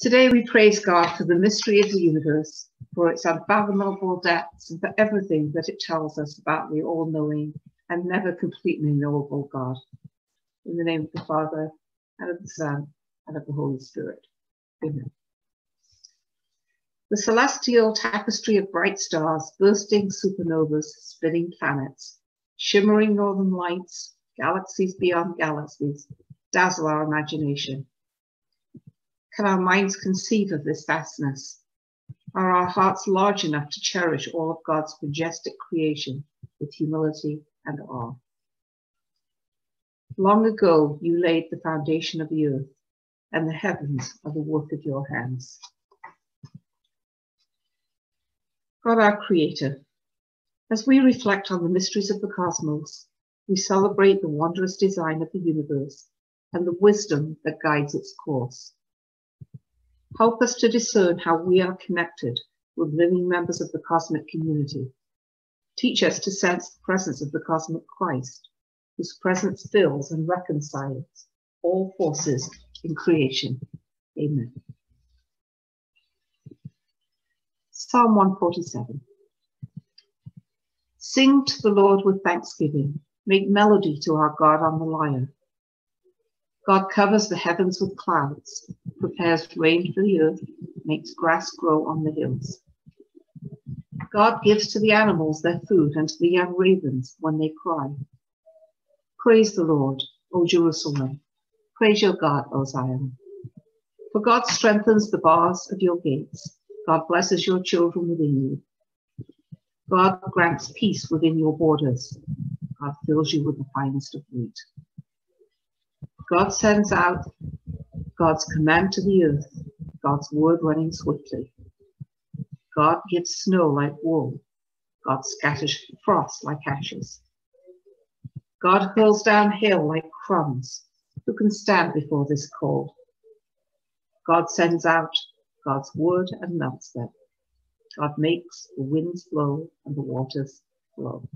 Today we praise God for the mystery of the universe, for its unfathomable depths, and for everything that it tells us about the all-knowing and never completely knowable God. In the name of the Father, and of the Son, and of the Holy Spirit. Amen. The celestial tapestry of bright stars, bursting supernovas, spinning planets, shimmering northern lights, galaxies beyond galaxies, dazzle our imagination. Can our minds conceive of this vastness? Are our hearts large enough to cherish all of God's majestic creation with humility and awe? Long ago, you laid the foundation of the earth, and the heavens are the work of your hands. God, our Creator, as we reflect on the mysteries of the cosmos, we celebrate the wondrous design of the universe and the wisdom that guides its course. Help us to discern how we are connected with living members of the cosmic community. Teach us to sense the presence of the cosmic Christ, whose presence fills and reconciles all forces in creation. Amen. Psalm 147. Sing to the Lord with thanksgiving. Make melody to our God on the lyre. God covers the heavens with clouds, prepares rain for the earth, makes grass grow on the hills. God gives to the animals their food and to the young ravens when they cry. Praise the Lord, O Jerusalem. Praise your God, O Zion. For God strengthens the bars of your gates. God blesses your children within you. God grants peace within your borders. God fills you with the finest of wheat. God sends out God's command to the earth, God's word running swiftly. God gives snow like wool. God scatters frost like ashes. God hurls down hail like crumbs. Who can stand before this call? God sends out God's word and melts them. God makes the winds blow and the waters flow.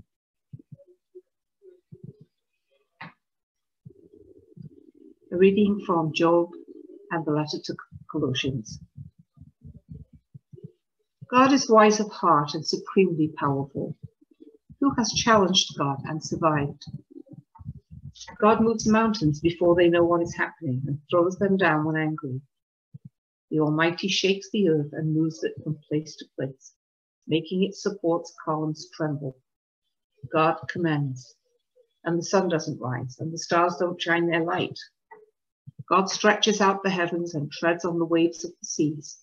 A reading from Job and the letter to Colossians. God is wise of heart and supremely powerful. Who has challenged God and survived? God moves mountains before they know what is happening and throws them down when angry. The Almighty shakes the earth and moves it from place to place, making its supports columns tremble. God commands, and the sun doesn't rise, and the stars don't shine their light. God stretches out the heavens and treads on the waves of the seas.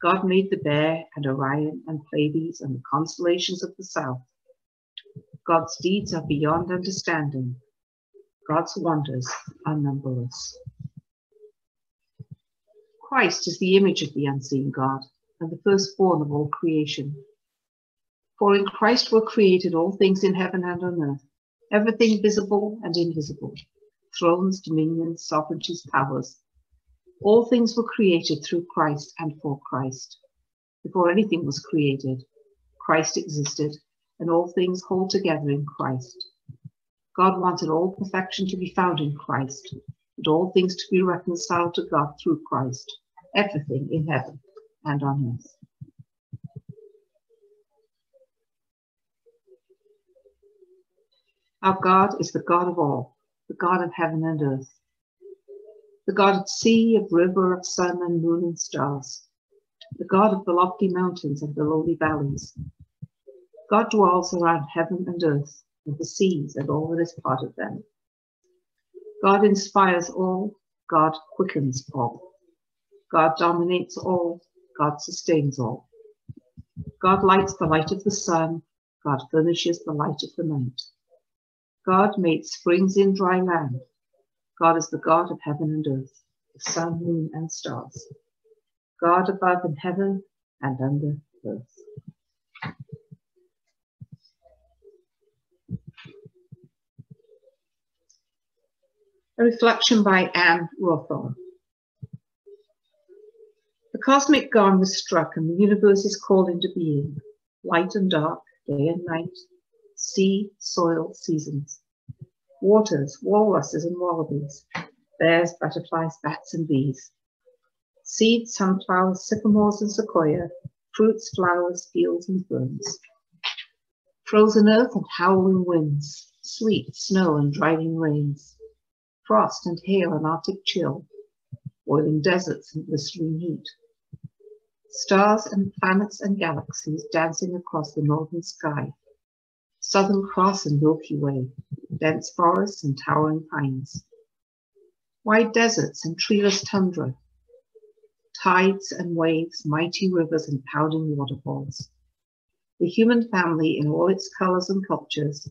God made the Bear and Orion and Pleiades and the constellations of the south. God's deeds are beyond understanding. God's wonders are numberless. Christ is the image of the unseen God and the firstborn of all creation. For in Christ were created all things in heaven and on earth, everything visible and invisible thrones, dominions, sovereignties, powers. All things were created through Christ and for Christ. Before anything was created, Christ existed, and all things hold together in Christ. God wanted all perfection to be found in Christ, and all things to be reconciled to God through Christ, everything in heaven and on earth. Our God is the God of all the God of heaven and earth, the God of sea, of river, of sun and moon and stars, the God of the lofty mountains and the lowly valleys. God dwells around heaven and earth, and the seas and all that is part of them. God inspires all, God quickens all. God dominates all, God sustains all. God lights the light of the sun, God furnishes the light of the night. God made springs in dry land. God is the God of heaven and earth, the sun, moon, and stars. God above in heaven and under earth. A reflection by Anne Rowthorn. The cosmic gong was struck and the universe is called into being, light and dark, day and night, sea, soil, seasons, waters, walruses and wallabies, bears, butterflies, bats and bees. Seeds, sunflowers, sycamores, and sequoia, fruits, flowers, fields, and ferns. Frozen earth and howling winds, sleet, snow, and driving rains, frost and hail and arctic chill, boiling deserts and blistering heat. Stars and planets and galaxies dancing across the northern sky, Southern Cross and Milky Way, dense forests and towering pines, wide deserts and treeless tundra, tides and waves, mighty rivers and pounding waterfalls. The human family in all its colors and cultures,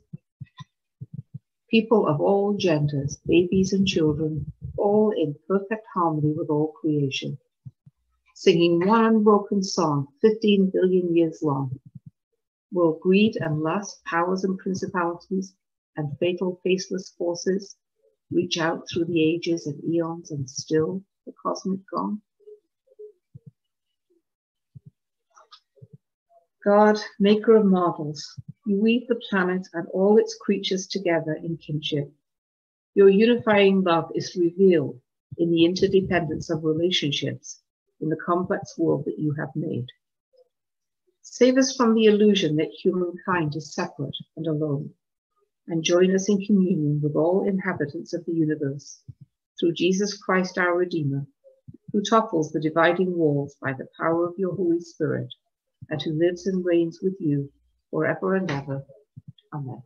people of all genders, babies and children, all in perfect harmony with all creation, singing one unbroken song 15 billion years long. Will greed and lust, powers and principalities, and fatal faceless forces reach out through the ages and eons and still the cosmic gong? God, maker of marvels, you weave the planet and all its creatures together in kinship. Your unifying love is revealed in the interdependence of relationships in the complex world that you have made. Save us from the illusion that humankind is separate and alone, and join us in communion with all inhabitants of the universe through Jesus Christ our Redeemer, who topples the dividing walls by the power of your Holy Spirit and who lives and reigns with you forever and ever. Amen.